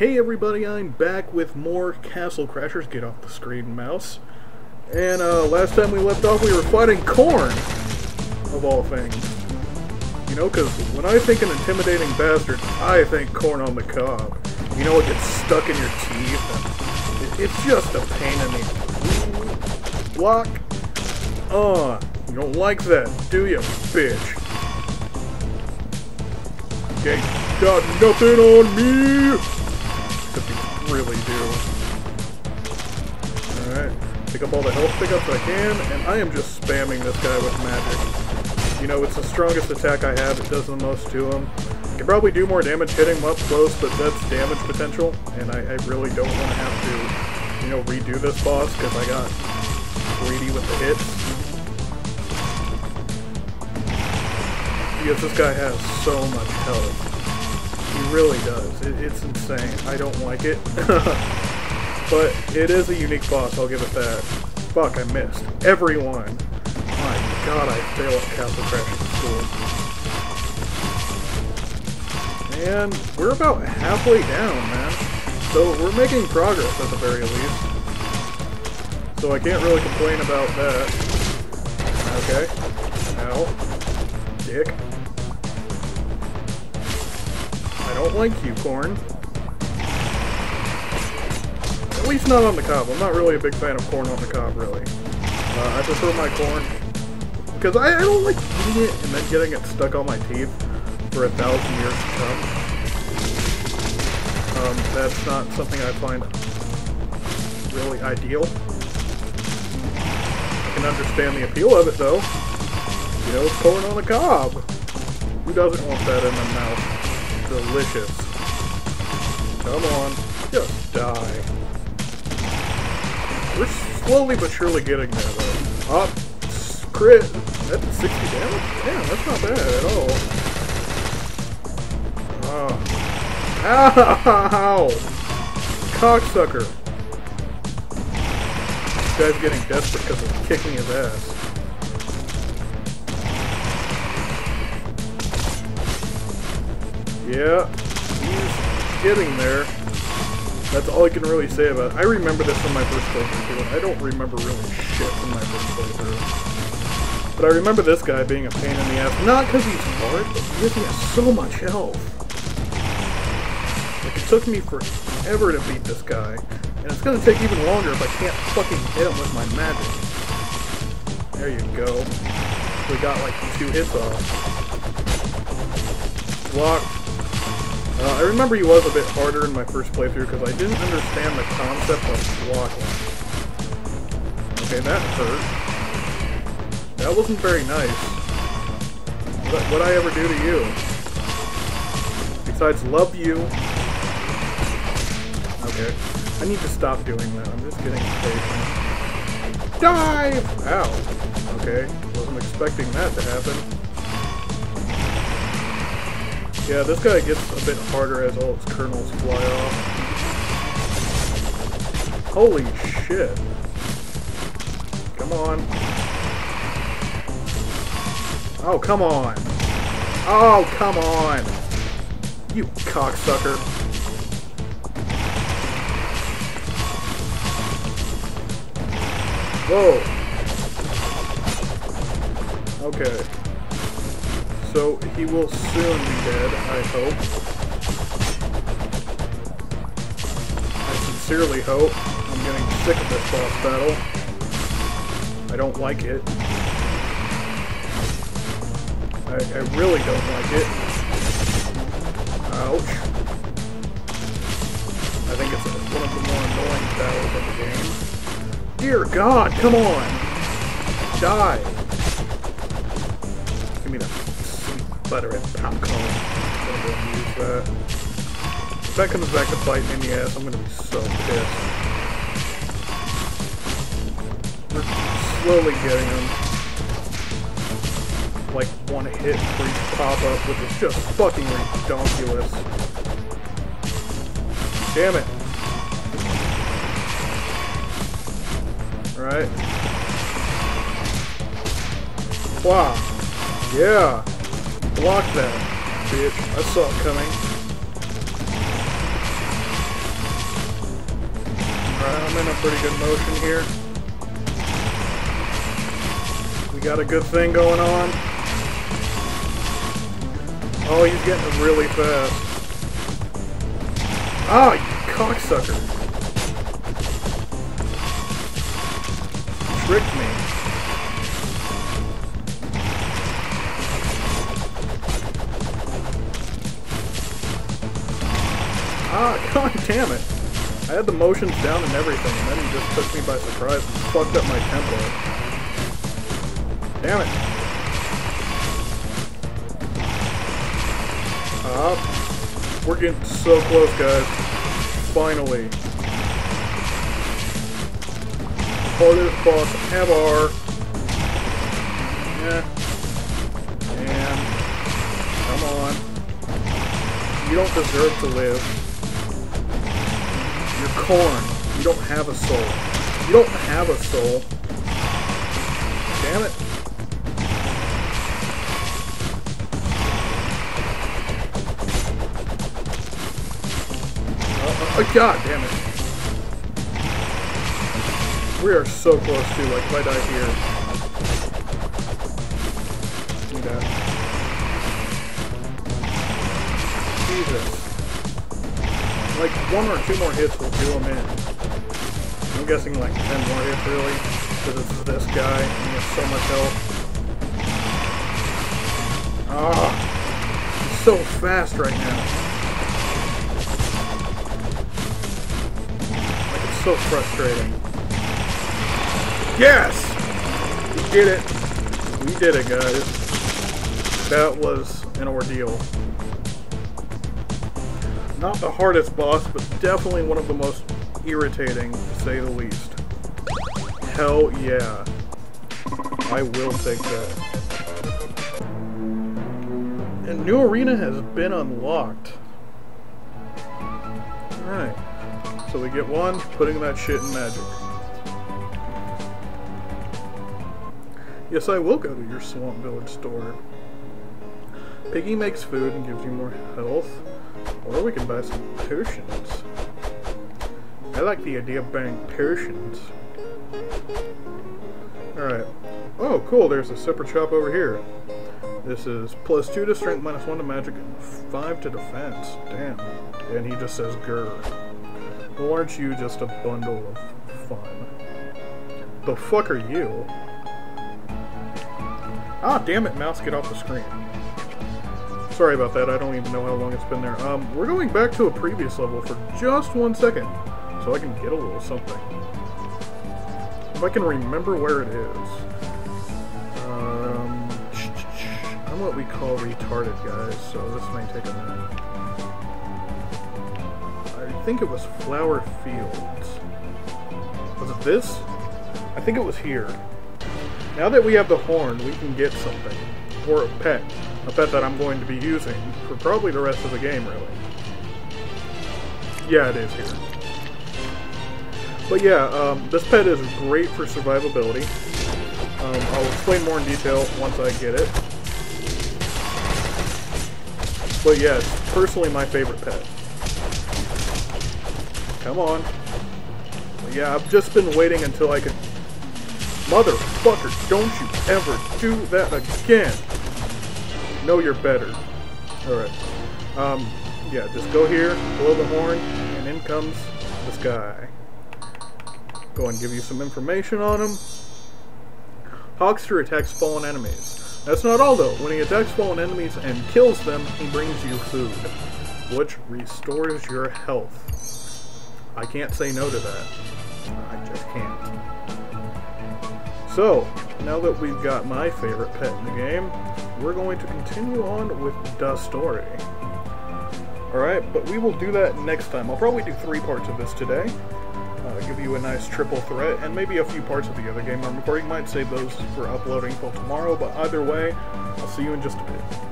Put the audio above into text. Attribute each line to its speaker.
Speaker 1: Hey everybody, I'm back with more Castle Crashers. Get off the screen, mouse. And uh, last time we left off, we were fighting Corn, of all things. You know, because when I think an intimidating bastard, I think Corn on the cob. You know, it gets stuck in your teeth, it, it's just a pain in the... Block. Uh, you don't like that, do you, bitch? Okay, got nothing on me! Really do. Alright, pick up all the health pickups I can, and I am just spamming this guy with magic. You know, it's the strongest attack I have, it does the most to him. I can probably do more damage hitting him up close, but that's damage potential, and I, I really don't want to have to, you know, redo this boss, because I got greedy with the hits. Because this guy has so much health. He really does. It, it's insane. I don't like it. but it is a unique boss, I'll give it that. Fuck, I missed. Everyone! My god, I fail at Castle Crashing School. And we're about halfway down, man. So we're making progress at the very least. So I can't really complain about that. Okay. Ow. Dick. Don't like you, Corn. At least not on the cob. I'm not really a big fan of corn on the cob, really. Uh, I prefer my corn. Because I, I, don't like eating it and then getting it stuck on my teeth for a thousand years to come. Um, that's not something I find really ideal. I can understand the appeal of it, though. You know, it's corn on the cob. Who doesn't want that in their mouth? Delicious. Come on, just die. We're slowly but surely getting there, though. Up, crit. That's 60 damage? Damn, that's not bad at all. Oh. Ow! Cocksucker. This guy's getting desperate because I'm kicking his ass. Yeah, he's getting there. That's all I can really say about it. I remember this from my first playthrough, I don't remember really shit from my first playthrough. But I remember this guy being a pain in the ass, not because he's hard, but because he has so much health. Like, it took me forever to beat this guy, and it's gonna take even longer if I can't fucking hit him with my magic. There you go. We got like two hits off. Blocked. Uh, I remember he was a bit harder in my first playthrough because I didn't understand the concept of blocking. Okay, that hurt. That wasn't very nice. What would I ever do to you? Besides love you. Okay. I need to stop doing that. I'm just getting impatient. Dive! Ow. Okay. Wasn't expecting that to happen. Yeah, this guy gets a bit harder as all its kernels fly off. Holy shit. Come on. Oh, come on. Oh, come on. You cocksucker. Whoa. Okay. So he will soon be dead, I hope. I sincerely hope. I'm getting sick of this boss battle. I don't like it. I, I really don't like it. Ouch. I think it's one of the more annoying battles of the game. Dear God, come on! Die! Give me that butter and popcorn. Use that. If that comes back to bite me in the ass, I'm gonna be so pissed. We're slowly getting him. Like one hit for each pop-up, which is just fucking ridiculous. Damn it. Alright. Wow. Yeah. Block that, bitch. I saw it coming. Alright, I'm in a pretty good motion here. We got a good thing going on. Oh, he's getting really fast. Ah, you cocksucker. Tricked me. God damn it. I had the motions down and everything, and then he just took me by surprise and fucked up my tempo. Damn it. Ah, we're getting so close, guys. Finally. Hardest boss ever. Yeah. And, come on. You don't deserve to live. Corn. You don't have a soul. You don't have a soul. Damn it. Oh, god damn it. We are so close to, like, if I die here. That. Jesus. Like, one or two more hits will do him in. I'm guessing like 10 more hits, really. Because it's this guy, and he has so much health. Ah! He's so fast right now. Like, it's so frustrating. Yes! We did it! We did it, guys. That was an ordeal. Not the hardest boss, but definitely one of the most irritating, to say the least. Hell yeah. I will take that. And new arena has been unlocked. Alright. So we get one, putting that shit in magic. Yes, I will go to your Swamp Village store. Piggy makes food and gives you more health. Or we can buy some potions. I like the idea of buying potions. Alright. Oh, cool, there's a separate shop over here. This is plus 2 to strength, minus 1 to magic, 5 to defense. Damn. And he just says grr. Well, aren't you just a bundle of fun? The fuck are you? Ah, damn it, mouse, get off the screen. Sorry about that, I don't even know how long it's been there. Um, we're going back to a previous level for just one second, so I can get a little something. If I can remember where it is. Um, I'm what we call retarded, guys, so this may take a minute. I think it was Flower Fields. Was it this? I think it was here. Now that we have the horn, we can get something. Or a pet a pet that I'm going to be using for probably the rest of the game, really. Yeah, it is here. But yeah, um, this pet is great for survivability. Um, I'll explain more in detail once I get it. But yeah, it's personally my favorite pet. Come on. But yeah, I've just been waiting until I could... Motherfucker, don't you ever do that again! Know you're better. Alright. Um, yeah, just go here, blow the horn, and in comes this guy. Go and give you some information on him. Hawkster attacks fallen enemies. That's not all though. When he attacks fallen enemies and kills them, he brings you food, which restores your health. I can't say no to that. I just can't. So, now that we've got my favorite pet in the game, we're going to continue on with the story. Alright, but we will do that next time. I'll probably do three parts of this today. Uh, give you a nice triple threat, and maybe a few parts of the other game I'm recording. Might save those for uploading till tomorrow, but either way, I'll see you in just a bit.